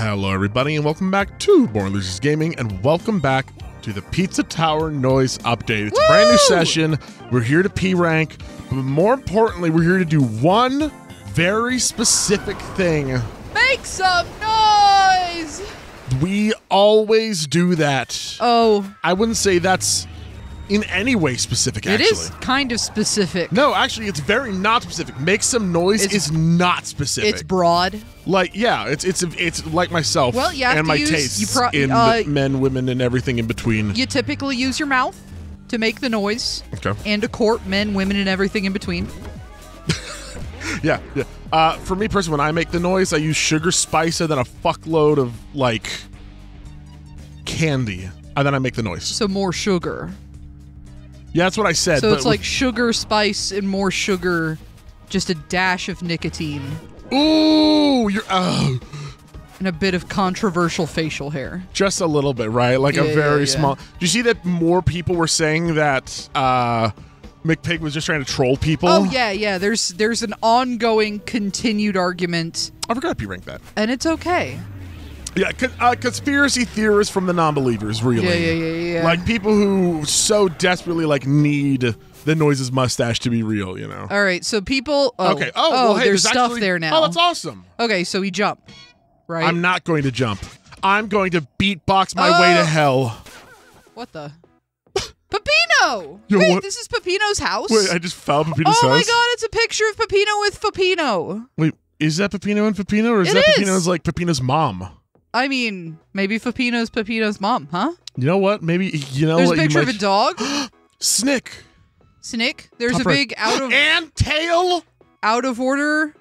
Hello, everybody, and welcome back to Born Losers Gaming, and welcome back to the Pizza Tower Noise Update. It's a brand new session. We're here to P rank, but more importantly, we're here to do one very specific thing. Make some noise! We always do that. Oh, I wouldn't say that's in any way specific, actually. is kind of specific. No, actually, it's very not specific. Make some noise It's- is not specific. It's broad. Like yeah, it's it's it's like myself. Well, have and my use- tastes you pro- in uh, men, women, and everything in between. You typically use your mouth to make the noise Okay. and to court men, women, and everything in between. Yeah, yeah. Uh, for me personally, when I make the noise, I use sugar, spice, and then a fuckload of like candy, and then I make the noise. So more sugar. Yeah, that's what I said. So it's like sugar, spice, and more sugar. Just a dash of nicotine ooh, you're oh, and a bit of controversial facial hair. just a little bit, right? Like Yeah, a very yeah. small. Do you see that more people were saying that uh, McPig was just trying to troll people? Oh yeah, yeah. There's there's an ongoing, continued argument, I forgot to rank that. and it's okay. Yeah, uh, conspiracy theorists from the non-believers, really. Yeah, yeah, yeah, yeah. Like people who so desperately like need the noises mustache to be real, you know. All right, so people. Oh, okay. Oh, well, hey, there's stuff actually- there now. Oh, that's awesome. Okay, so we jump, right? I'm not going to jump. I'm going to beatbox my way to Oh. hell. What the? Peppino! Yo, Wait, what- this is Peppino's house. Wait, I just found Peppino's house? oh my god, it's a picture of Peppino with Peppino. Wait, is that Peppino and Peppino, or is It that is. Peppino's like Peppino's mom? I mean, maybe Peppino's Peppino's mom, huh? You know what? Maybe you know There's a picture you of a dog. Snick. Snick. There's Top a big out of and tail. out of order.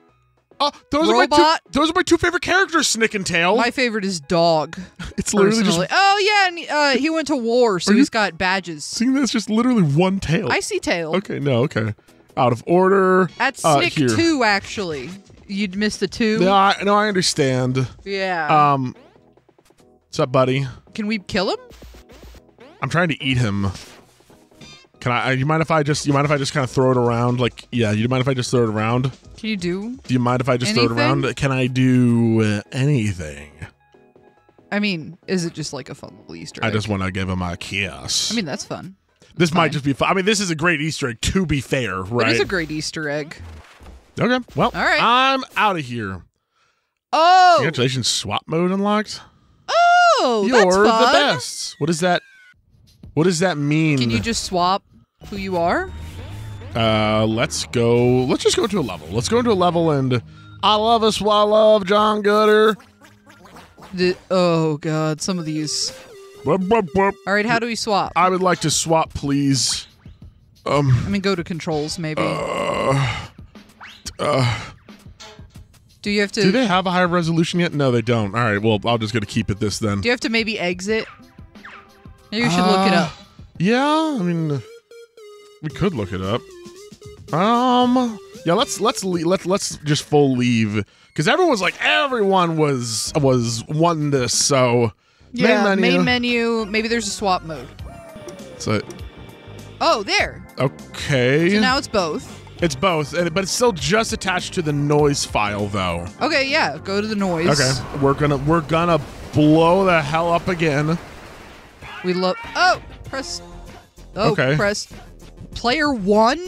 Oh, those are my two. Those are my two favorite characters, Snick and Tail. My favorite is dog. it's literally Personally. just Oh yeah, and uh, he went to war, so he's got badges. seeing this. Just literally one tail. I see tail. Okay, no, okay. Out of order. That's Uh, Snick here. two, actually. You'd missed the two. No, I, no, I understand. Yeah. Um, what's up, buddy? Can we kill him? I'm trying to eat him. Can I? You mind if I just? You mind if I just kind of throw it around? Like, yeah. You mind if I just throw it around? Can you do? Do you mind if I just throw it around? Can I do uh, anything? I mean, is it just like a fun little Easter egg? I just want to give him a kiss. I mean, that's fun. this might just be fun. I mean, this is a great Easter egg. To be fair, right? It is a great Easter egg. okay. Well, All right. I'm out of here. Oh, Congratulations, swap mode unlocked. Oh, You're that's the best. What does that? What does that mean? Can you just swap who you are? Uh, let's go. Let's just go to a level. Let's go into a level and I love us while I love John Gutter. The, oh God, some of these. All right, how do we swap? I would like to swap, please. Um, I mean, go to controls maybe. uh, uh, do you have to? do they have a higher resolution yet? No, they don't. All right, well, I'm just gonna keep it this then. do you have to maybe exit? Maybe we should look it Uh, up. Yeah, I mean, we could look it up. Um, yeah, let's let's le- let's let's just full leave because everyone's like everyone was was wanting this. So Yeah, main menu. main menu. Maybe there's a swap mode. So Oh, there. okay, So now it's both. It's both, eh, but it's still just attached to the noise file though. Okay, yeah. Go to the noise. Okay, we're gonna we're gonna blow the hell up again. We love. Oh, press. Oh, Okay. press. Player one.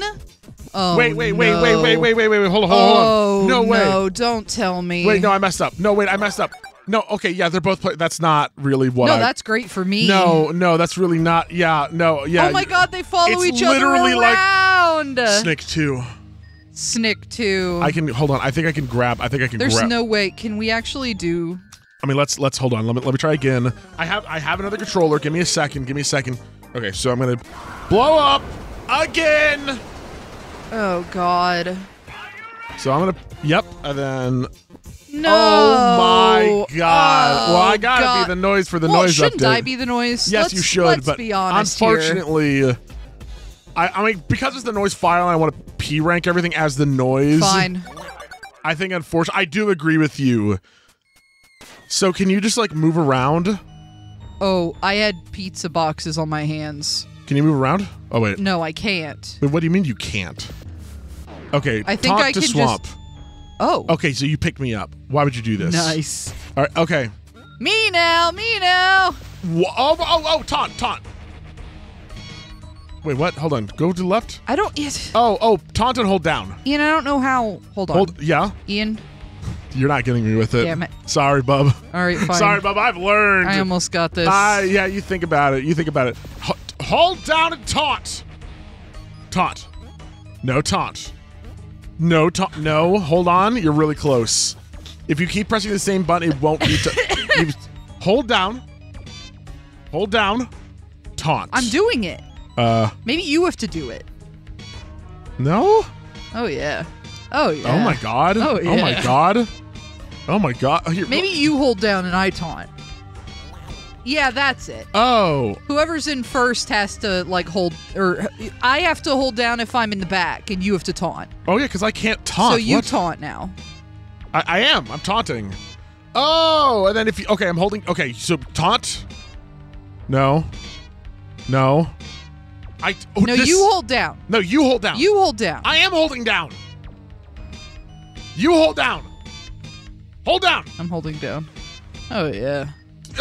Oh, wait, wait, wait, no. wait, wait, wait, wait, wait, wait, hold on, hold on, Oh. No way. No, don't tell me. Wait, no, I messed up. No, wait, I messed up. No, okay, yeah, they're both. Play- that's not really what. No, I, that's great for me. No, no, that's really not. Yeah, no, yeah. Oh my God, they follow each other literally like around. Snick two. Snick two. I can hold on. I think I can grab. I think I can There's grab. no way. Can we actually do? I mean, let's let's hold on. Let me let me try again. I have I have another controller. Give me a second. Give me a second. Okay, so I'm gonna blow up again. Oh God. So I'm gonna. Yep, and then. No. Oh my god! Oh, well, I gotta God. be the noise for the well, noise shouldn't update. I be the noise? Yes, let's, you should. Let's but be honest here. unfortunately, I, I mean, because it's the noise file, I want to p rank everything as the noise. Fine. I think, unfortunately, I do agree with you. So, can you just like move around? Oh, I had pizza boxes on my hands. Can you move around? Oh wait, No, I can't. wait. What do you mean you can't? Okay, I think talk I to can Swamp. Oh. Okay, so you picked me up. Why would you do this? Nice. All right. Okay. Me now, me now. Wha- Oh, oh, oh, taunt, taunt. Wait, what? Hold on. Go to the left. I don't. It, Oh, oh, taunt and hold down. Ian, I don't know how. Hold on. Hold. Yeah. Ian. You're not getting me with it. Damn it. Sorry, bub. All right, fine. Sorry, bub. I've learned. I almost got this. Ah, yeah. You think about it. You think about it. H- hold down and taunt. Taunt. No taunt. No. No. Hold on. You're really close. If you keep pressing the same button, it won't be. You- hold down. Hold down. Taunt. I'm doing it. Uh. Maybe you have to do it. No. Oh yeah. Oh yeah. Oh my god. Oh, yeah. Oh my god. Oh my god. Here- Maybe you hold down and I taunt. Yeah, that's it. Oh. Whoever's in first has to like hold, or I have to hold down if I'm in the back, and you have to taunt. Oh yeah, because I can't taunt. so you What? taunt now. I, I am. I'm taunting. Oh, and then if you okay, I'm holding. Okay, so taunt. No. No. I. Oh, No, this- you hold down. No, you hold down. You hold down. I am holding down. You hold down. Hold down. I'm holding down. Oh yeah.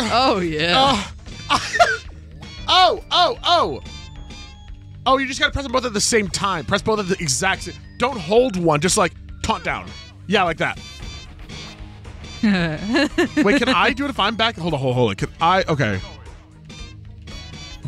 Oh yeah. Oh. oh, oh, oh. Oh, you just gotta press them both at the same time. Press both at the exact same. Don't hold one. Just like taunt down. Yeah, like that. Wait, can I do it if I'm back? Hold on, hold on, hold on. Can I? Okay.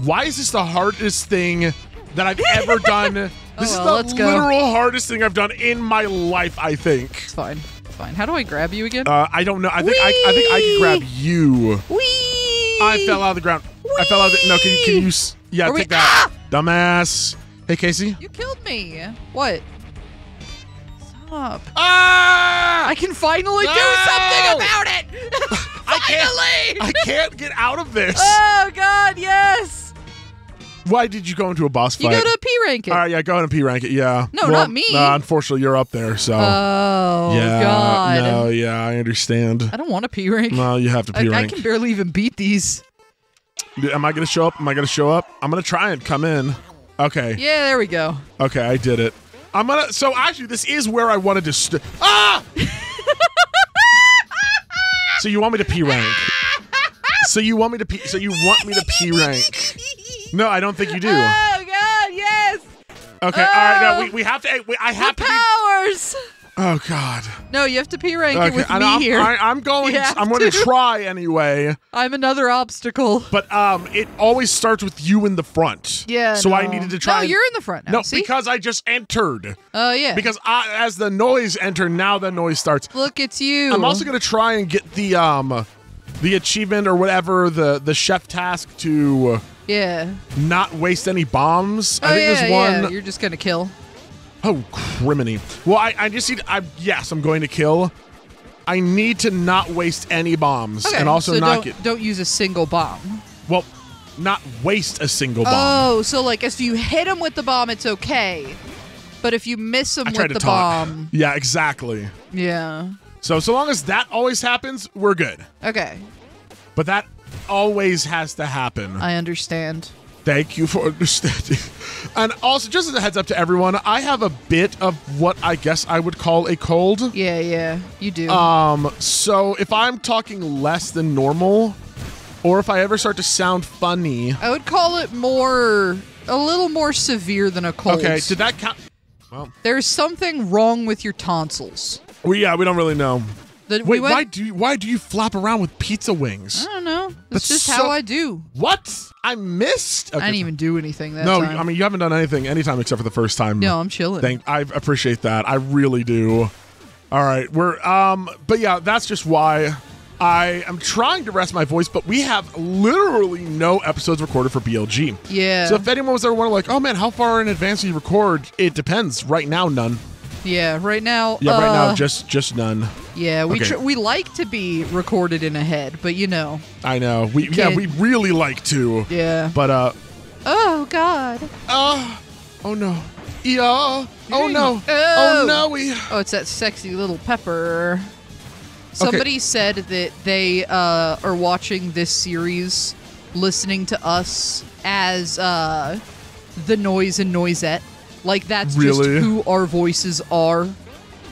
Why is this the hardest thing that I've ever done? Oh, this Oh, is the let's go. literal hardest thing I've done in my life. I think. it's fine. Fine. How do I grab you again? Uh, I don't know. I think I, I think I can grab you. Wee. I fell out of the ground. I fell out of the. No, can you, can you Yeah, Are we- take that. Dumbass. Hey, Casey. You killed me. What? Stop. Ah! I can finally No! do something about it. I can't. finally. I can't get out of this. oh God, yes. Why did you go into a boss You fight? go to rank it. All right, yeah, go ahead and P rank it. Yeah. No, Well, not me. Uh, unfortunately, you're up there, so. Oh yeah. God. No, yeah, I understand. I don't want a P rank. No, you have to P I rank. I can barely even beat these. Am I gonna show up? Am I gonna show up? I'm gonna try and come in. Okay. Yeah, there we go. Okay, I did it. I'm gonna. So actually, this is where I wanted to. St- ah. so you want me to P rank? So you want me to P? So you want me to P rank? No, I don't think you do. Yes. all right. No, we, we have to. we- I have to. Be, powers. oh God. No, you have to P rank it with me I'm, here. I, I'm going. I'm going to to. try anyway. I'm another obstacle. But um, it always starts with you in the front. Yeah. So I needed to try. No, and- you're in the front now. No, see? because I just entered. Oh yeah. Because I, as the noise entered, now the noise starts. look, it's you. I'm also gonna try and get the um, the achievement or whatever the the chef task to Yeah. not waste any bombs. Oh I think yeah, there's yeah. one You're just gonna kill. oh criminy. Well, I, I just need. I yes, I'm going to kill. I need to not waste any bombs Okay. and also so not don't get don't use a single bomb. well, not waste a single bomb. Oh, so like if you hit him with the bomb, it's okay. But if you miss him I with the talk. bomb, Yeah, exactly. yeah. So so long as that always happens, we're good. Okay, But that always has to happen. I understand. Thank you for understanding. And also, just as a heads up to everyone, I have a bit of what I guess I would call a cold. Yeah, yeah, you do. Um, so if I'm talking less than normal, or if I ever start to sound funny, I would call it more, a little more severe than a cold. okay, did that count? Well, There's something wrong with your tonsils. we, yeah, we don't really know. That Wait, we went, why do you, why do you flap around with pizza wings? I don't know. That's That's, just so- how I do. What? I missed. I didn't even do anything that No, time. I mean you haven't done anything anytime except for the first time. no, I'm chilling. Thank I appreciate that. I really do. All right, we're um but yeah, that's just why I am trying to rest my voice, but we have literally no episodes recorded for BLG. yeah, So if anyone was ever wondering like, "Oh man, how far in advance do you record?" It depends. Right now none. Yeah. Right now, Yeah, right now uh, just just none. yeah. We Okay. tr- we like to be recorded in a head, but you know, I know. We yeah, we really like to. yeah. But uh Oh God. uh oh no. Yeah. Oh no. Oh. Oh no. We Oh, it's that sexy little pepper. Somebody said that they uh, are watching this series, listening to us as uh, the noise and noisette. Like that's just who our voices are,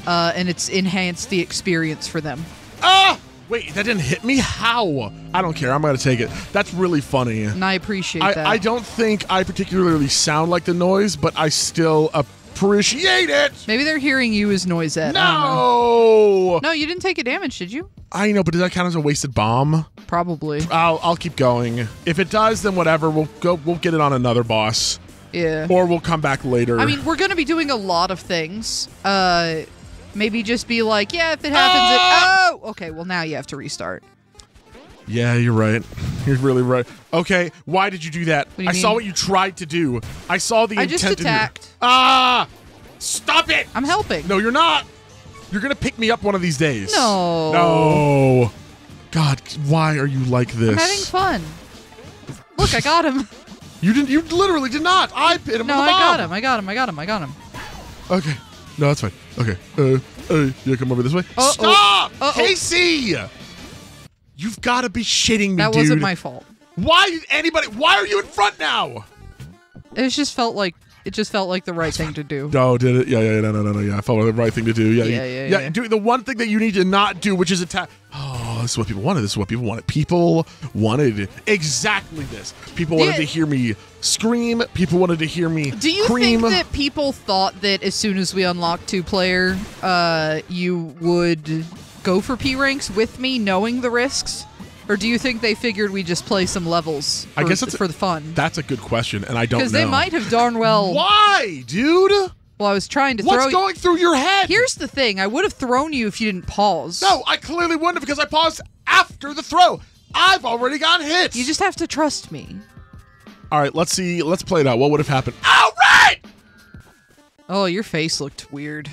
uh, and it's enhanced the experience for them. Ah! Wait, that didn't hit me? How? I don't care. I'm going to take it. That's really funny. And I appreciate I, that. I don't think I particularly sound like the noise, but I still appreciate it. Maybe they're hearing you as noise I. No! No, you didn't take a damage, did you? I know, but does that count as a wasted bomb? Probably. I'll, I'll keep going. If it does, then whatever. We'll go. We'll get it on another boss, Yeah. or we'll come back later. I mean, we're going to be doing a lot of things. Uh, maybe just be like, yeah, if it happens, Ah! it, oh, okay. Well, now you have to restart. yeah, you're right. You're really right. Okay, why did you do that? do you I saw what you tried to do. I saw the I intent. just in your- attacked. Ah! Stop it! I'm helping. No, you're not. You're gonna pick me up one of these days. No. No. God, why are you like this? I'm having fun. Look, I got him. You didn't. You literally did not. I hit him no, with I got him. I got him. I got him. I got him. Okay. No, that's fine. Okay. Uh, uh, yeah, come over this way. Uh-oh. Stop, Uh-oh. Casey. You've got to be shitting me, That dude. wasn't my fault. Why did anybody? Why are you in front now? It just felt like it just felt like the right thing to do. No, did it? Yeah, yeah, no, no, no, no. Yeah, I felt like the right thing to do. Yeah, Yeah, you- yeah, yeah. Do the one thing that you need to not do, which is attack. Oh, this is what people wanted. This is what people wanted. People wanted exactly this. People wanted Yeah. to hear me scream. People wanted to hear me Do you cream. think that people thought that as soon as we unlocked two player, uh, you would go for P ranks with me, knowing the risks? Or do you think they figured we just play some levels for, I guess it's for the fun? That's a good question, and I don't know. Because they might have darn well. Why, dude? Well, I was trying to What's throw. going through your head? Here's the thing: I would have thrown you if you didn't pause. no, I clearly wouldn't have because I paused after the throw. I've already got hit. you just have to trust me. All right, let's see. Let's play it out. What would have happened? All right. Oh, your face looked weird.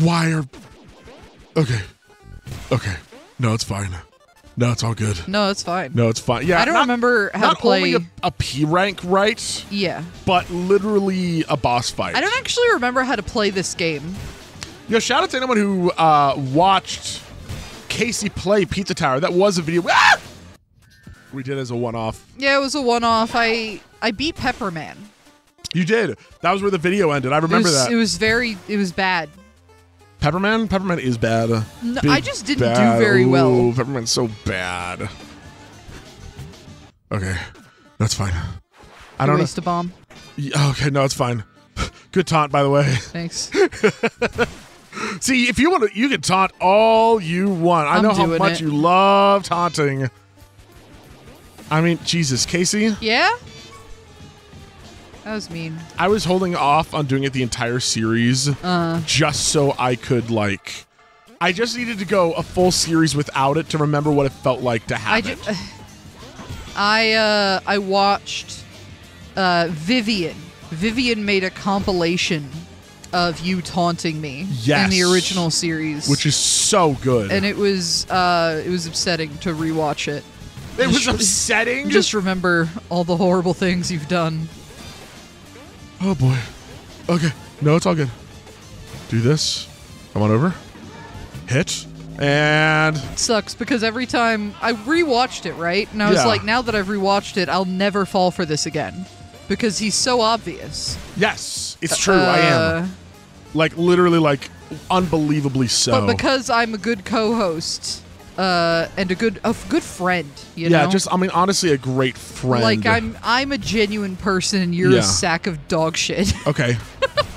Why are? Okay. Okay. No, it's fine. No, it's all good. No, it's fine. No, it's fine. Yeah, I don't not- remember how to play. only a, a P rank, right? yeah, But literally a boss fight. I don't actually remember how to play this game. Yo, shout out to anyone who uh, watched Casey play Pizza Tower. That was a video. Ah! We did as a one-off. Yeah, it was a one-off. I I beat Pepperman. You did. That was where the video ended. I It remember was, that. It was very. It was bad. Pepperman? Pepperman is bad. No, I just didn't bad. do very well. Ooh, Pepperman's so bad. Okay, that's fine. I don't know. Waste a bomb. Yeah, oh, Okay, no, it's fine. Good taunt, by the way. Thanks. See, if you want to, you can taunt all you want. I I'm know how much it. you love taunting. I mean, Jesus, Casey, yeah. That was mean. I was holding off on doing it the entire series Uh, just so I could like. I just needed to go a full series without it to remember what it felt like to have I it. I uh I watched uh Vivian. Vivian made a compilation of you taunting me in the original series, which is so good. and it was uh it was upsetting to rewatch it. it was just- upsetting. Just remember all the horrible things you've done. Oh boy. Okay, no, it's all good. Do this. Come on over. Hit and It sucks because every time I rewatched it, right? And I was Yeah. like, now that I've rewatched it, I'll never fall for this again. Because he's so obvious. yes, it's true. I am Uh, like literally like unbelievably so. But because I'm a good co-host uh, and a good a good friend, you yeah, know, just I mean honestly a great friend. like I'm I'm a genuine person and you're Yeah. a sack of dog shit. okay.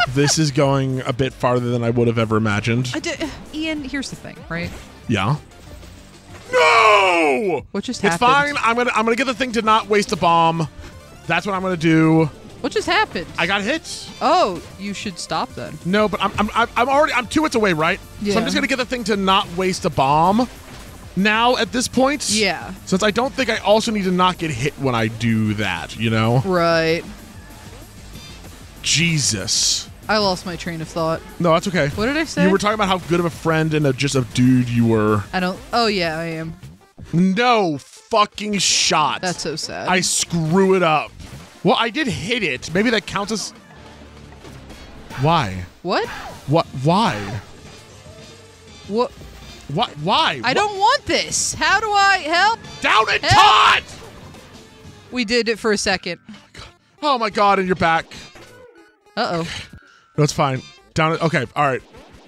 this is going a bit farther than I would have ever imagined. I d- Ian, here's the thing, right? Yeah. No. What just It's happened? fine. I'm gonna I'm gonna get the thing to not waste a bomb. That's what I'm gonna do. What just happened? I got hit. oh, you should stop then. No, but I'm I'm I'm- I'm already I'm two hits away, right? So Yeah. I'm just gonna get the thing to not waste a bomb. Now at this point, Yeah. Since I don't think I also need to not get hit when I do that, you know? Right. Jesus. I lost my train of thought. No, that's okay. What did I say? You were talking about how good of a friend and a, just a dude you were. I don't. Oh yeah, I am. No fucking shot. That's so sad. I screw it up. Well, I did hit it. Maybe that counts as. Why? what? What? Why? What? What? Why? I don't want this. How do I help? Down and Help! taunt! We did it for a second. Oh my god, and you're back. Uh oh. No, it's fine. Down. Okay, all right.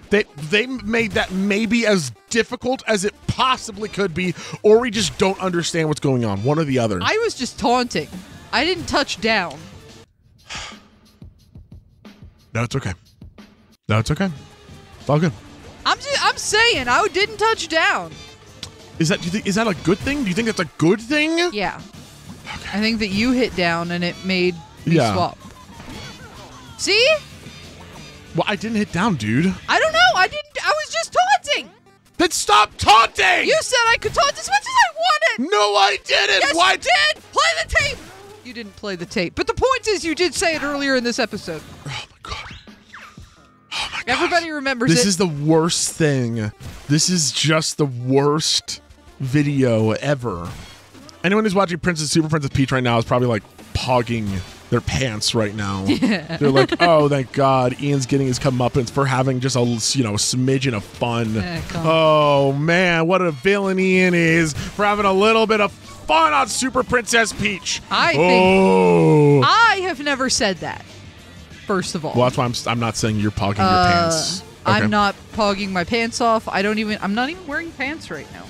They they made that maybe as difficult as it possibly could be, or we just don't understand what's going on. One or the other. I was just taunting. I didn't touch down. no, it's okay. No, it's okay. It's all good. I'm just, I'm saying I didn't touch down. Is that do you think is that a good thing? Do you think that's a good thing? Yeah. I think that you hit down and it made me Yeah. swap. See? Well, I didn't hit down, dude. I don't know. I didn't. I was just taunting. Then stop taunting! You said I could taunt as much as I wanted. no, I didn't. Yes, Why you did. Play the tape. You didn't play the tape, but the point is, you did say it earlier in this episode. My god. My god. Everybody remembers This it. is the worst thing. This is just the worst video ever. Anyone who's watching Princess Super Princess Peach right now is probably like pogging their pants right now. They're like, "Oh, thank God, Ian's getting his comeuppance for having just a you know smidgen of fun." Come oh man, what a villain Ian is for having a little bit of fun on Super Princess Peach. I oh. think- oh. I have never said that. First of all, well, that's why I'm I'm not saying you're pogging your Uh, pants. Okay. I'm not pogging my pants off. I don't even. I'm not even wearing pants right now.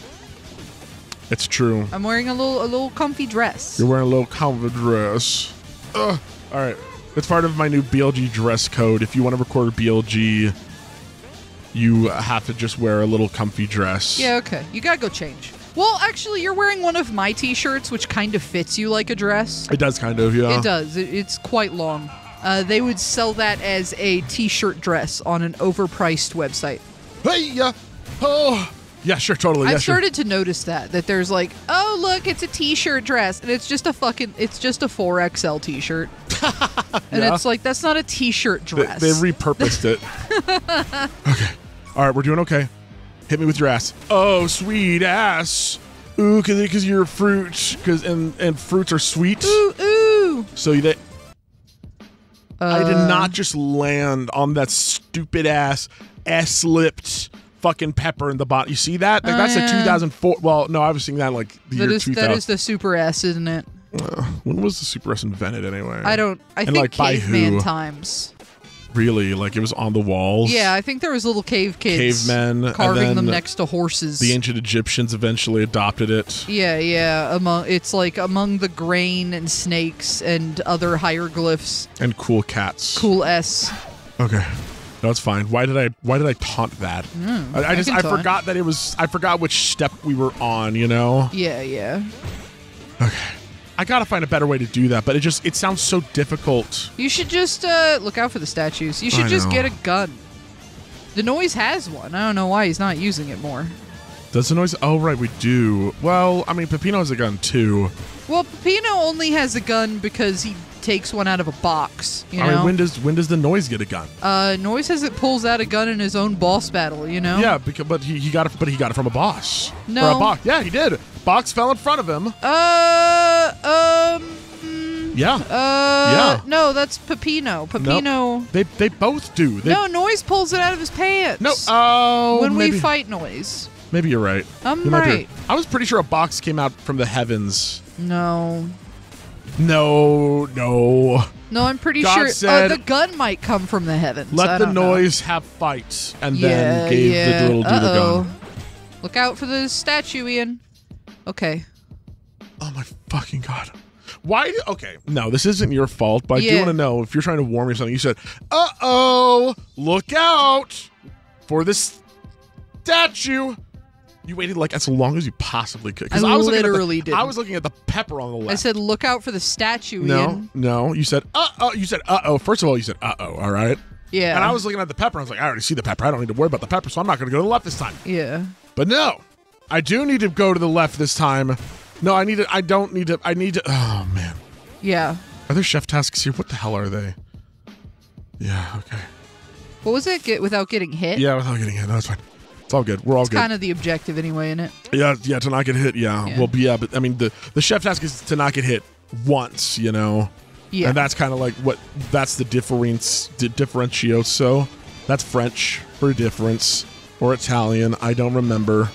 It's true. I'm wearing a little a little comfy dress. You're wearing a little comfy dress. Ugh. All right. It's part of my new BLG dress code. If you want to record BLG, you have to just wear a little comfy dress. Yeah, okay. You gotta go change. Well, actually, you're wearing one of my t-shirts, which kind of fits you like a dress. It does kind of, yeah. It does. It, it's quite long. Uh, they would sell that as a t-shirt dress on an overpriced website. Hey, yeah. Oh. Yeah, sure, totally. Yeah, I've sure. started to notice that that there's like, oh look, it's a t-shirt dress, and it's just a fucking, it's just a 4XL t-shirt, and Yeah. it's like that's not a t-shirt They, dress. they repurposed it. okay. All right, we're doing okay. Hit me with your ass. Oh, sweet ass. Ooh, because you're a fruit. Cause, and, and fruits are sweet. ooh ooh. So you they, I did Uh, not just land on that stupid ass S lipped fucking pepper in the bottom. You see that? Like, that's a Uh. 2004. Well, no, I was seeing that in, like the That year is 2000. that is the super S, isn't it? when was the Super S invented anyway? I don't. I And, think like, by caveman who? times. Really like it was on the walls. Yeah, I think there was little cave kids Cavemen, and carving them next to horses. The ancient Egyptians eventually adopted it. yeah, yeah. Among it's like among the grain and snakes and other hieroglyphs. And cool cats. Cool S. Okay. No, it's fine. Why did I why did I taunt that? I, I Hmm, I just can I taunt. forgot that it was I forgot which step we were on, you know? Yeah, yeah. I gotta find a better way to do that, but it just it sounds so difficult. You should just uh, look out for the statues. You should I just know. get a gun. The noise has one. I don't know why he's not using it more. Does the noise oh right, we do. Well, I mean Peppino has a gun too. Well, Peppino only has a gun because he takes one out of a box. You know. I mean when does when does the noise get a gun? uh, Noise says it pulls out a gun in his own boss battle. You know. Yeah, because but he, he got it but he got it from a boss. No. A box. Yeah, he did. Box fell in front of him. Uh, um. mm, Yeah. Uh, Yeah. no, that's Peppino. Peppino. They they both do. They, No, Noise pulls it out of his pants. No. Oh. when maybe, we fight Noise. Maybe you're right. I'm You right. I was pretty sure a box came out from the heavens. No. No, no. No, I'm pretty God sure said- uh, the gun might come from the heavens. Let the don't know. noise have fight, and Yeah, then gave yeah. the dude a Uh-oh. gun. Look out for the statue, Ian. Okay. Oh my fucking god! Why? Okay, no, this isn't your fault, but I do Yeah. want to know if you're trying to warn me of something. You said, "Uh oh, look out for this statue." You waited like as long as you possibly could. 'cause I was looking at the- literally didn't. I was looking at the pepper on the left. I said, look out for the statue, no, Ian. no. You said, "Uh oh." You said, "Uh oh." First of all, you said, "Uh oh." All right. Yeah. And I was looking at the pepper. I was like, I already see the pepper. I don't need to worry about the pepper, so I'm not going to go to the left this time. Yeah. But no, I do need to go to the left this time. No, I need to. I don't need to. I need to. Oh man, Yeah. are there chef tasks here? What the hell are they? Yeah. Okay. What was it? Get without getting hit? Yeah, without getting hit. No, that's fine. It's all good. We're all It's good. kind of the objective anyway, isn't it? yeah, yeah. To not get hit. Yeah. Yeah. Well, yeah, but I mean, the the chef task is to not get hit once. You know. Yeah. And that's kind of like what. That's the difference. Di- differentioso. That's French for difference, or Italian. I don't remember.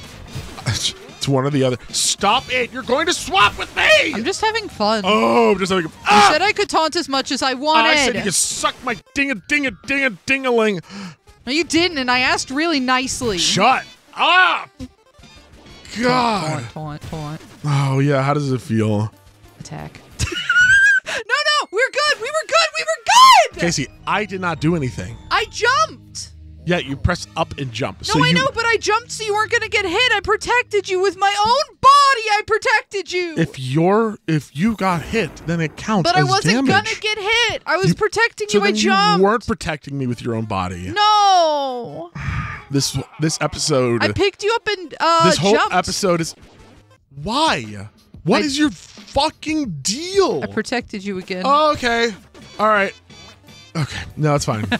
It's one or the other. Stop it! You're going to swap with me. I'm just having fun. Oh, just You ah! said I could taunt as much as I wanted. I said you could suck my ding a ding a ding a ding a ling. No, you didn't, and I asked really nicely. Shut up. God. Taunt, taunt, taunt. Oh yeah. How does it feel, Attack. no, no, we're good. We were good. We were good. Casey? I did not do anything. I jumped. Yeah, you press up and jump. No, so I you, know, but I jumped so you weren't gonna get hit. I protected you with my own body. I protected you. If you're if you got hit, then it counts. but I wasn't damage. gonna get hit. I was You- protecting So you. I jumped. you weren't protecting me with your own body. no, This this episode. I picked you up and uh, this whole jumped. episode is why? What I- is your fucking deal? I protected you again. Oh, okay. All right. Okay. No, it's fine.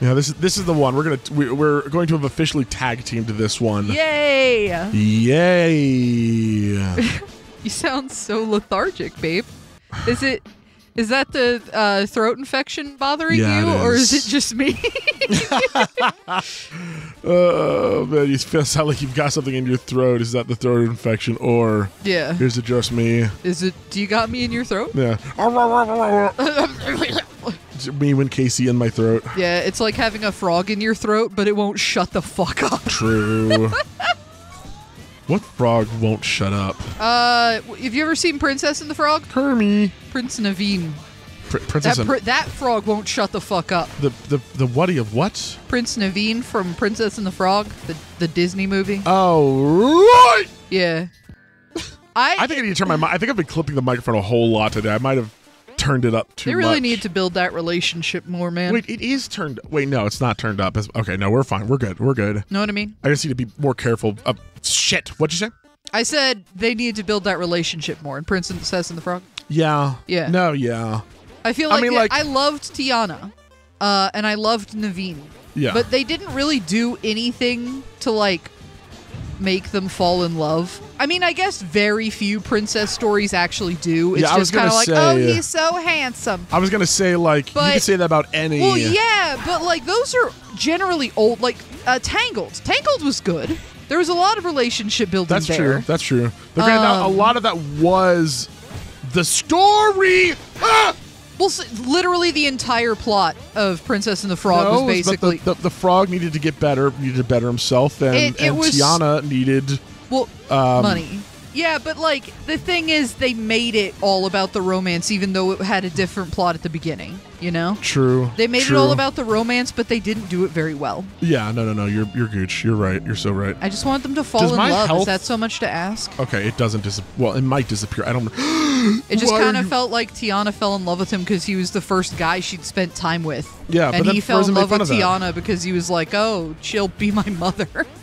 yeah, this is this is the one we're gonna we, we're going to have officially tag teamed this one. Yay! Yay! You sound so lethargic, babe. Is it? Is that the uh, throat infection bothering Yeah, you, it or is is. it just me? oh man, you feel sound like you've got something in your throat. Is that the throat infection, or yeah. is it just me? Is it? Do you got me in your throat? Yeah. Me when Casey in my throat. Yeah, it's like having a frog in your throat, but it won't shut the fuck up. True. what frog won't shut up? Uh, have you ever seen Princess and the Frog? Kermie. Prince Naveen. Pr- That Princess and pr- that frog won't shut the fuck up. the the the whaty of what? Prince Naveen from Princess and the Frog, the the Disney movie. Oh right. Yeah. I, I think I need to turn my. mi- I think I've been clipping the microphone a whole lot today. I might have turned it up too they really much. need to build that relationship more, man. Wait, it is turned. Wait, no, it's not turned up. It's, okay, no, we're fine. We're good. We're good. know what I mean? I just need to be more careful. Uh, shit. What'd you say? I said they need to build that relationship more in Princess and the Frog. Yeah. Yeah. No. Yeah. I feel I like, mean, the- like- I loved Tiana, uh, and I loved Naveen, Yeah. but they didn't really do anything to like make them fall in love. I mean, I guess very few princess stories actually do. It's Yeah, I just kind of like, oh, he's so handsome. I was gonna say like you But- could say that about any. Well, yeah, but like those are generally old. Like uh, Tangled. Tangled was good. There was a lot of relationship building That's there. true. That's true. But now, a Um, lot of that was the story. Ah! Well, literally the entire plot of Princess and the Frog No, was basically the, the, the frog needed to get better, needed to better himself, and, It- it and was- Tiana needed well um, money. Yeah, but like the thing is, they made it all about the romance, even though it had a different plot at the beginning. You know, True. they made true. it all about the romance, but they didn't do it very well. Yeah, no, no, no. You're you're gooch. You're right. You're so right. I just want them to fall Does in love. health- Is that so much to ask? Okay, it doesn't dis. Well, it might disappear. I don't. It just kind of you- felt like Tiana fell in love with him because he was the first guy she'd spent time with. Yeah, and he fell in love with. Tiana because he was like, "Oh, she'll be my mother."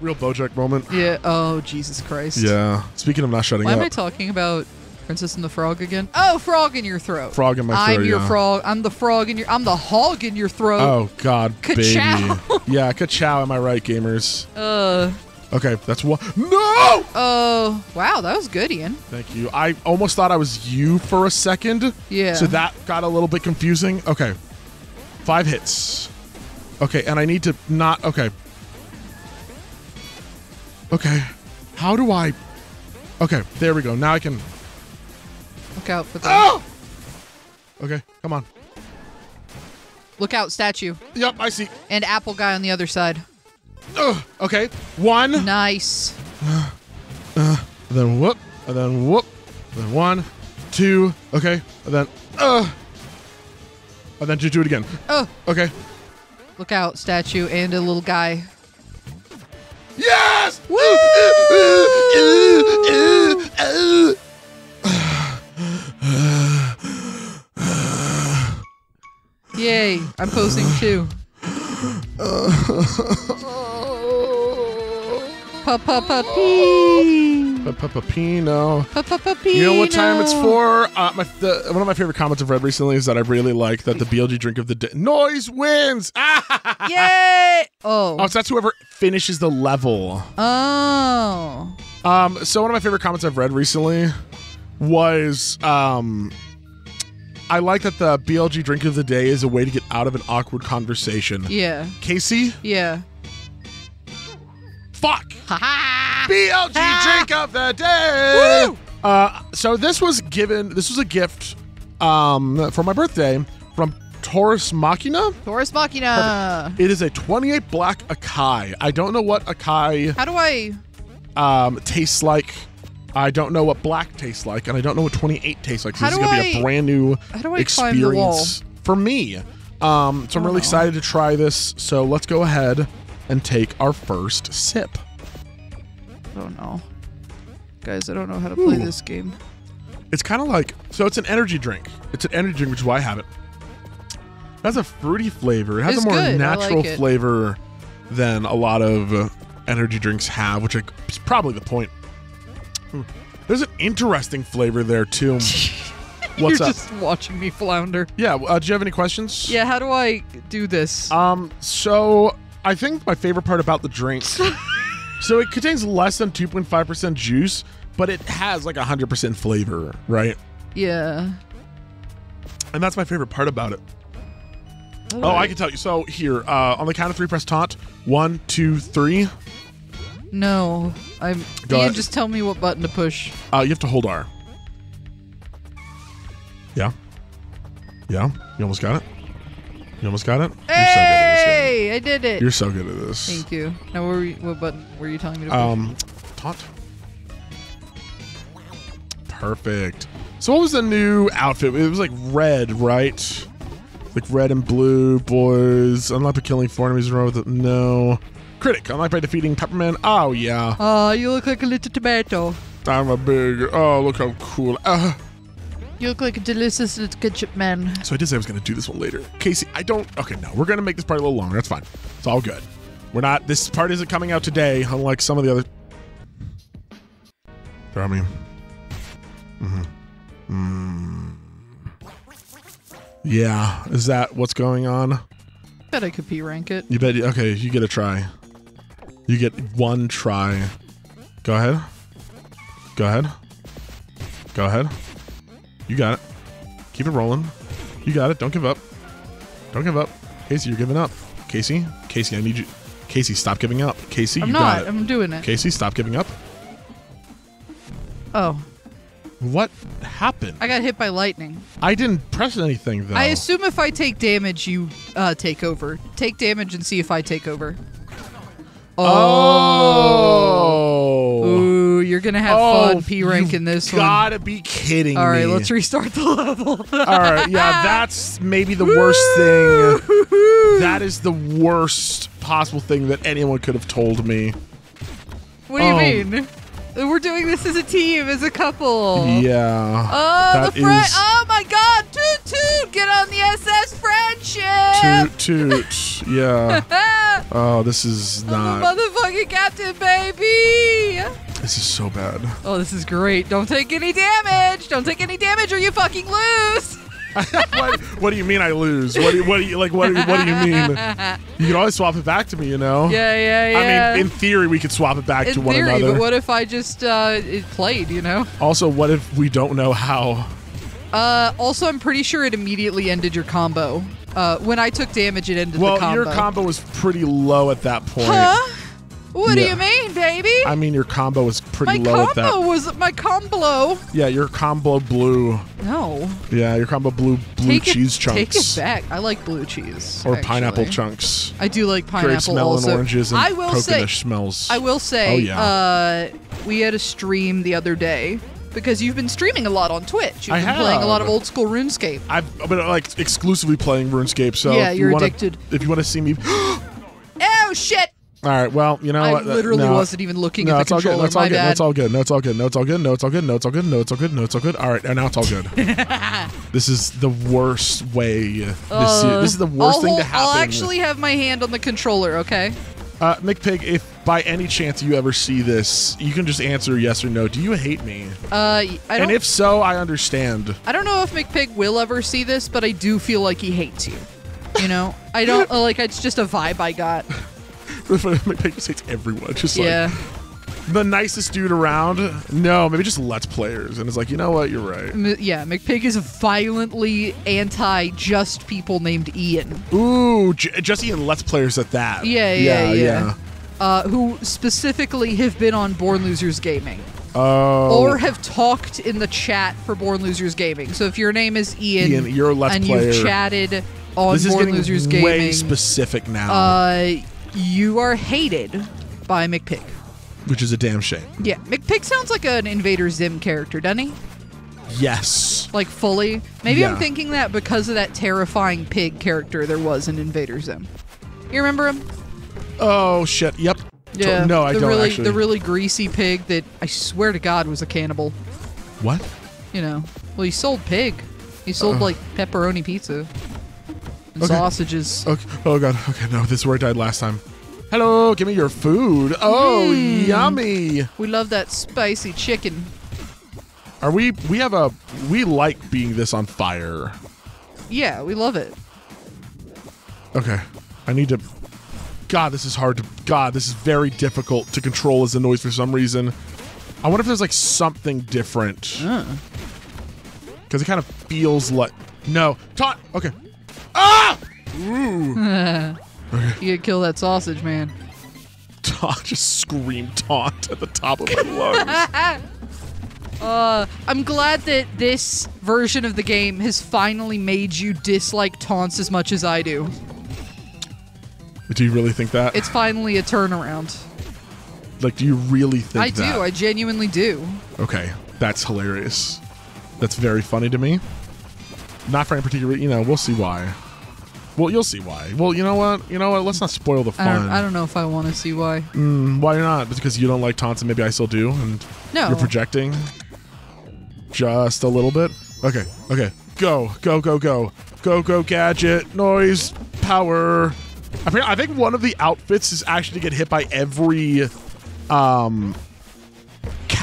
Real BoJack moment. yeah. Oh, Jesus Christ. Yeah. Speaking of not shutting up. Why am I talking about Princess and the Frog again? Oh, frog in your throat. Frog in my throat. I'm your yeah. frog. I'm the frog in your. I'm the hog in your throat. oh God, Ka-chow. baby. yeah, ka-chow. Am I right, gamers? Uh. Okay, that's what. No. Oh. wow, that was good, Ian. Thank you. I almost thought I was you for a second. Yeah. So that got a little bit confusing. Okay. Five hits. Okay, and I need to not. Okay. Okay. How do I. Okay, there we go. Now I can. Look out for the. Oh! Okay, come on. Look out, statue Yep, I see. and apple guy on the other side. Ugh. Okay, one. Nice. then whoop, and then whoop, and then one, two, okay, and then uh, and then just do it again. Oh, Okay. look out, statue and a little guy. Yes! Yay! I'm posing too. Pa pa pa pee. Papapino. Pa pa pa pee. You know what time it's for? Uh, my, the, one of my favorite comments I've read recently is that I really like that the BLG drink of the day. Noise wins! Yay! Oh, Oh. so that's whoever finishes the level. Oh. Um, so one of my favorite comments I've read recently was um, I like that the BLG drink of the day is a way to get out of an awkward conversation. Yeah. Casey, Yeah. Fuck. BLG drink of the day. Woo! Uh, so this was given. This was a gift um, for my birthday from Taurus Machina. Taurus Machina. It is a 28 black Akai. I don't know what Akai How do I? um, tastes like. I don't know what black tastes like, and I don't know what 28 tastes like. So this is gonna be a brand new how do I climb the wall? experience for me. Um, so I'm really excited to try this. So let's go ahead and take our first sip. I don't know. Guys, I don't know how to play Ooh. this game. It's kind of like so. It's an energy drink. It's an energy drink, which is why I have it. It has a fruity flavor. It has It's a more good. Natural like flavor than a lot of uh, energy drinks have, which is probably the point. Hmm. There's an interesting flavor there too. What's You're up? just watching me flounder. Yeah. Uh, do you have any questions? Yeah, how do I do this? Um. So I think my favorite part about the drink. so it contains less than 2.5 percent juice, but it has like 100 percent flavor, right? yeah. And that's my favorite part about it. Oh, I can tell you. So here, uh, on the count of three, press taunt. One, two, three. No, I'm. Go ahead. just tell me what button to push. Uh, you have to hold R. Yeah. Yeah. You almost got it. You almost got it. Hey, I did it. You're so good at this. Thank you. Now, what, were you, what button were you telling me to push? Um, taunt. Perfect. So what was the new outfit? It was like red, right? Like red and blue, boys. Unlock by killing four enemies in a row with no. Critic. Unlock by defeating Pepperman. Oh yeah. Aw, you look like a little tomato. I'm a big. Oh, look how cool. Uh, You look like a delicious little ketchup man. so I did say I was going to do this one later. Casey, I don't. Okay, no, we're going to make this part a little longer. That's fine. It's all good. We're not. This part isn't coming out today, unlike some of the other. Throw me. Mm-hmm. Mm. Yeah, is that what's going on? Bet I could P rank it. You bet. Okay, you get a try. You get one try. Go ahead. Go ahead. Go ahead. You got it. Keep it rolling. You got it. Don't give up. Don't give up. Casey, you're giving up. Casey, Casey, I need you. Casey, stop giving up. Casey, I'm you not. got it. I'm doing it. Casey, stop giving up. Oh, What happened? I got hit by lightning. I didn't press anything though. I assume if I take damage, you uh, take over. Take damage and see if I take over. Oh. You're gonna have Oh, fun P rank in this one. Gotta be kidding me. All right, me. let's restart the level. All right, yeah, that's maybe the worst thing. That is the worst possible thing that anyone could have told me. What do you Oh. mean? We're doing this as a team, as a couple. Yeah. Oh, the friend. Oh my God! Toot toot! Get on the SS Friendship. Toot toot. Yeah. Ah, Oh, this is not. I'm the motherfucking captain, baby. This is so bad. Oh, this is great. Don't take any damage. Don't take any damage, or you fucking lose. what, what do you mean I lose? What do you, what do you like? What, do- what do you mean? You can always swap it back to me, you know. Yeah, yeah, yeah. I mean, in theory, we could swap it back In to one theory, another. but what if I just uh, it played? You know. also, what if we don't know how? Uh, also, I'm pretty sure it immediately ended your combo. Uh, when I took damage, it ended Well, the combo. your combo was pretty low at that point. Huh? What do you mean, baby? I mean, your combo was pretty my low at that. combo was my combo. Yeah, your combo blue. No. Yeah, your combo blue blue take cheese it, chunks. Take it back. I like blue cheese. Or actually. pineapple chunks. I do like pineapple Great smell also. and oranges and I will coconut say, smells. I will say, Oh, yeah. uh, we had a stream the other day because you've been streaming a lot on Twitch. You've I been playing a lot of old school RuneScape. I've been like exclusively playing RuneScape, so Yeah, you're you wanna, addicted. If you want to see me, Oh shit! All right. Well, you know I what? literally no, wasn't even looking No, at the controller. No, it's all good. It's all good. No, it's all good. No, it's all good. No, it's all good. No, it's all good. No, it's all good. No, it's all good. All right, and now it's all good. this is the worst way. This, Uh, this is the worst I'll thing to hold- I'll actually have my hand on the controller. Okay. uh, McPig, if by any chance you ever see this, you can just answer yes or no. Do you hate me? Uh, I don't. And if so, I understand. I don't know if McPig will ever see this, but I do feel like he hates you. You know, I don't uh, like. It's just a vibe I got. McPig just hates everyone. Just like the nicest dude around. No, maybe just Let's Players. And it's like, you know what? You're right. M- yeah. McPig is violently anti just people named Ian. Ooh, J- Jesse and Let's Players at that. Yeah, yeah, yeah. yeah. Uh, who specifically have been on Born Losers Gaming Oh, or have talked in the chat for Born Losers Gaming. So if your name is Ian, Ian, you're a Let's and Player. you've chatted on this is Born Losers way Gaming. specific now, uh, you are hated by McPig. which is a damn shame. Yeah, McPig sounds like an Invader Zim character, doesn't he? Yes. Like fully. Maybe I'm thinking that because of that terrifying pig character there was in Invader Zim. You remember him? Oh shit. Yep. Yeah. No, I the don't really, actually. The really greasy pig that I swear to God was a cannibal. what? You know. Well, he sold pig. He sold like pepperoni pizza Okay. sausages. Okay. Oh god. Okay. No, this is where I died last time. Hello. Give me your food. Oh, Mm. yummy. We love that spicy chicken. Are we? We have a. We like being this on fire. Yeah, we love it. Okay. I need to. God, this is hard to. God, this is very difficult to control as a noise for some reason. I wonder if there's like something different. Uh. Because it kind of feels like. No. Taunt! Okay. Ah! Ooh. You gotta kill that sausage, man. Taunt. Just scream taunt at the top of my lungs. Uh, I'm glad that this version of the game has finally made you dislike taunts as much as I do. do you really think that? It's finally a turnaround. like, do you really think I that? do. I genuinely do. Okay, that's hilarious. That's very funny to me. Not for any particular, you know. We'll see why. Well, you'll see why. Well, you know what? You know what? Let's not spoil the I fun. don't, I don't know if I want to see why. Mm, why not? Because you don't like taunts, and maybe I still do, and No. you're projecting just a little bit. Okay, okay, go, go, go, go, go, go, gadget, noise, power. I think, I think one of the outfits is actually to get hit by every um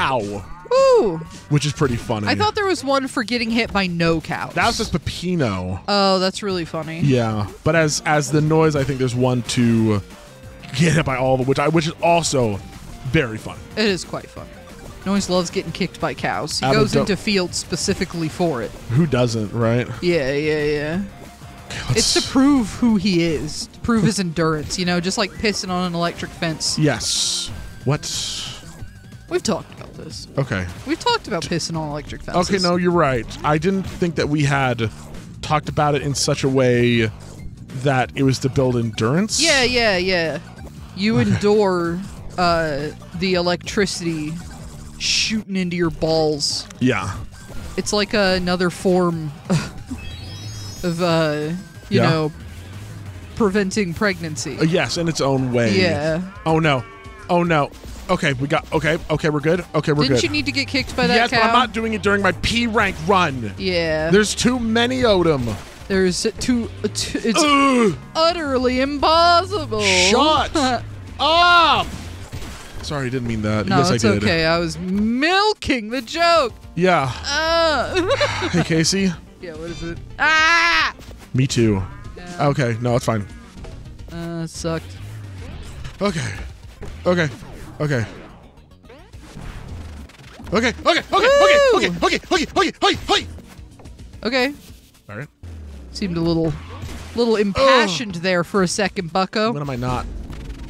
cow, Ooh, which is pretty funny. I thought there was one for getting hit by no cows. that was just Peppino. Oh, that's really funny. Yeah, but as as the noise, I think there's one to get hit by all the which I which is also very fun. It is quite funny. Noise loves getting kicked by cows. He Out goes into fields specifically for it. Who doesn't, right? Yeah, yeah, yeah. It's to prove who he is, to prove his endurance, you know, just like pissing on an electric fence. yes. What? We've talked about this. Okay. We've talked about pissing on electric fences. Okay, no, you're right. I didn't think that we had talked about it in such a way that it was to build endurance. Yeah, yeah, yeah. You endure uh, the electricity shooting into your balls. Yeah. It's like another form of, uh, you Yeah. know, preventing pregnancy. Uh, yes, in its own way. Yeah. Oh no. Oh no. Okay, we got. Okay, okay, we're good. Okay, we're Didn't good. you need to get kicked by that yes, cow? but I'm not doing it during my P rank run. yeah. There's too many them. There's two. two it's Ugh. utterly impossible. Shut up. Sorry, I didn't mean that. No, yes, it's I did. okay. I was milking the joke. Yeah. Ah. Hey, Casey. yeah, what is it? Ah! Me too. Yeah. Okay, no, it's fine. Uh, sucked. Okay. Okay. Okay. Okay, okay, okay, Woo! okay, okay, okay, okay, okay, okay, okay. Okay. All right. Seemed a little, little impassioned there for a second, Bucko. When am I not?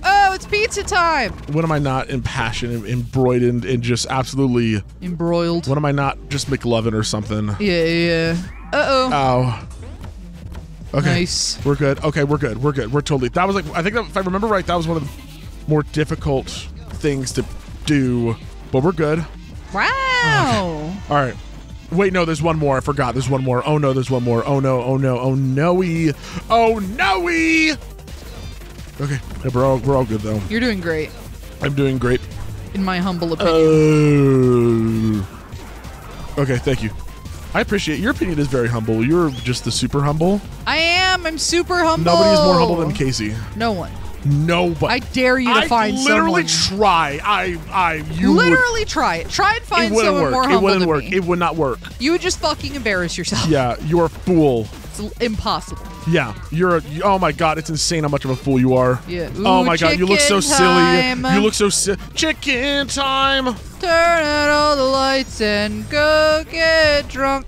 Oh, it's pizza time. When am I not impassioned embroidered and just absolutely? Embroiled. When am I not just McLovin or something? Yeah, yeah. Uh oh. Ow. Okay. Nice. We're good. Okay, we're good. We're good. We're totally. That was like I think that, if I remember right, that was one of the more difficult things to do, but we're good. Wow. All right. Wait, no, there's one more. I forgot. There's one more. Oh no, there's one more. Oh no, oh no, oh no-y. Oh no-y. Okay, yeah, we're all we're all good though. You're doing great, I'm doing great. in my humble uh, opinion. Oh. okay, thank you. I appreciate your opinion is very humble. You're just the super humble. I am. I'm super humble. Nobody is more humble than Casey. No one. Nobody. I dare you to I find literally someone. Literally try. I I you would- literally try it. Try and find someone work. more It wouldn't work. me. It would not work. you would just fucking embarrass yourself. Yeah, you're a fool. It's impossible. Yeah, you're a. Oh my god, it's insane how much of a fool you are. Yeah. oh my god, you look so chicken silly. You look so si- chicken time. Turn out all the lights and go get drunk.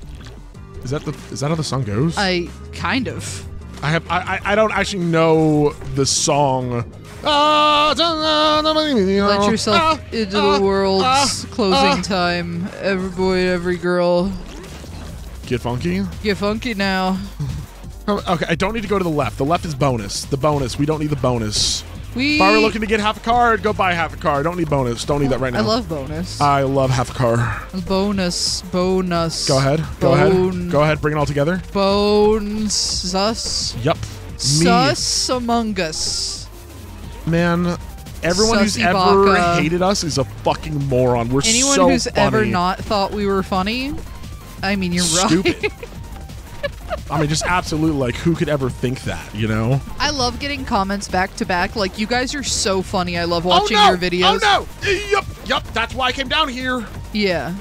Is that the? Is that how the song goes? I kind of. I have. I. I, don't actually know the song. Ah, Let yourself into the world's ah, closing ah. time. Every boy, every girl. Get funky. Get funky now. Okay, I don't need to go to the left. The left is bonus. The bonus. We don't need the bonus. We. If I were looking to get half a card, go buy half a card. Don't need bonus. Don't need that right now. I love bonus. I love half a car. bonus. Bonus. Go ahead. Go ahead. Go ahead. Bring it all together. Bones. Sus. Yep. Me. Sus among us. Man, everyone who's ever hated us is a fucking moron. We're Anyone so who's ever not thought we were funny, I mean, you're Stupid. right. I mean, just absolutely like who could ever think that, you know? I love getting comments back to back. Like, you guys are so funny. I love oh, watching oh, no! your videos. Oh no! Yup, yup. That's why I came down here. Yeah.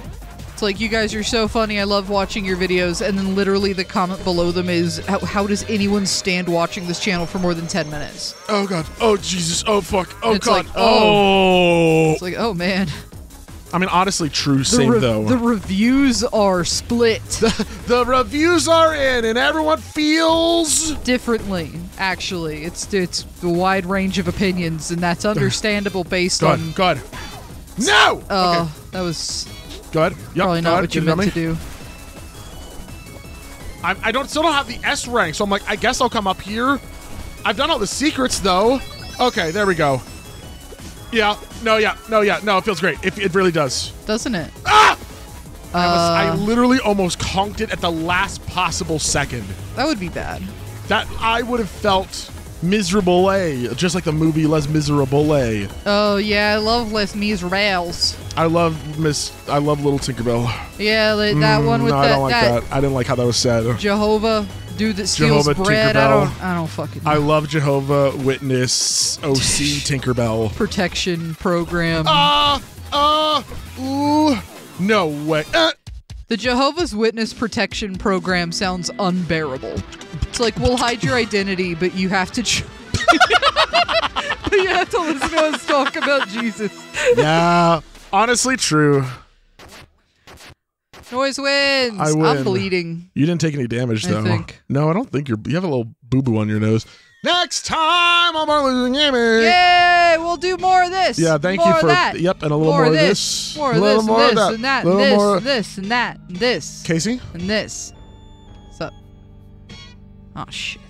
It's like, you guys are so funny. I love watching your videos. And then literally the comment below them is, how, how does anyone stand watching this channel for more than 10 minutes? Oh god. Oh Jesus. Oh fuck. Oh god. like, oh. It's like, oh man. I mean, honestly, true. The, Same though. the reviews are split the reviews are in, and everyone feels. differently, actually. It's it's a wide range of opinions, and that's understandable based Go on. ahead. Go. No. Uh, okay. That was Go ahead. Yep. probably not what you meant me. to do. I, I don't still don't have the S rank, so I'm like, I guess I'll come up here. I've done all the secrets though. Okay, there we go. Yeah, no, yeah, no, yeah, no. It feels great. It, it really does. Doesn't it? Ah! I, was, I Uh, literally almost conked it at the last possible second. that would be bad. That I would have felt miserable, a just like the movie Les Miserables. Oh yeah, I love Les Miserables. I love Miss. I love Little Tinkerbell. Yeah, that Mm, one with no, that, I don't like that, that. I didn't like how that was said. Jehovah dude that steals Jehovah bread. I don't. I don't fucking. I love Jehovah Witness OC Tinkerbell. protection program. Ah, ah, ooh, no way. Uh, The Jehovah's Witness protection program sounds unbearable. It's like we'll hide your identity, but you have to. Ch- but you have to listen to us talk about Jesus. yeah, honestly, true. Noise wins. I win. I'm bleeding. You didn't take any damage I though. think. No, I don't think you're. You have a little boo boo on your nose. Next time on our losing gaming. Yay! We'll do more of this. Yeah, thank more you for that. yep, and a little more, more, of this, this, more of little this, more and of this, that, and that, little this, more. and this, and that, and this, Casey, and this. So, oh shit.